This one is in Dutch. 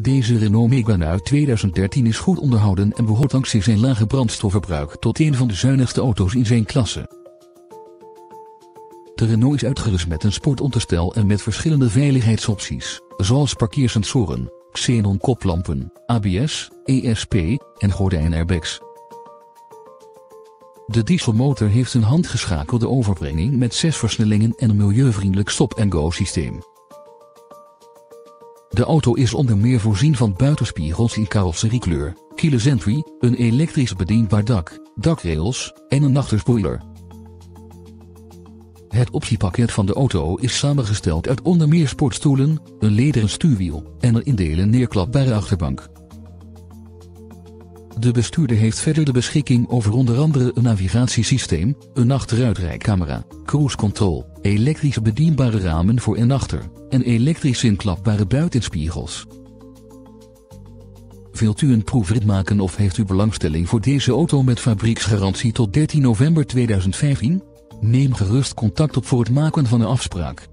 Deze Renault Megane uit 2013 is goed onderhouden en behoort dankzij zijn lage brandstofverbruik tot een van de zuinigste auto's in zijn klasse. De Renault is uitgerust met een sportonderstel en met verschillende veiligheidsopties, zoals parkeersensoren, xenon koplampen, ABS, ESP en gordijnairbags. De dieselmotor heeft een handgeschakelde overbrenging met zes versnellingen en een milieuvriendelijk stop-and-go systeem. De auto is onder meer voorzien van buitenspiegels in carrosseriekleur, entry, een elektrisch bedienbaar dak, dakrails en een achterspoiler. Het optiepakket van de auto is samengesteld uit onder meer sportstoelen, een lederen stuurwiel en een in delen neerklapbare achterbank. De bestuurder heeft verder de beschikking over onder andere een navigatiesysteem, een achteruitrijcamera, cruise control, elektrische bedienbare ramen voor en achter, en elektrisch inklapbare buitenspiegels. Wilt u een proefrit maken of heeft u belangstelling voor deze auto met fabrieksgarantie tot 13 november 2015? Neem gerust contact op voor het maken van een afspraak.